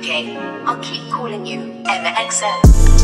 Okay, I'll keep calling you MXM.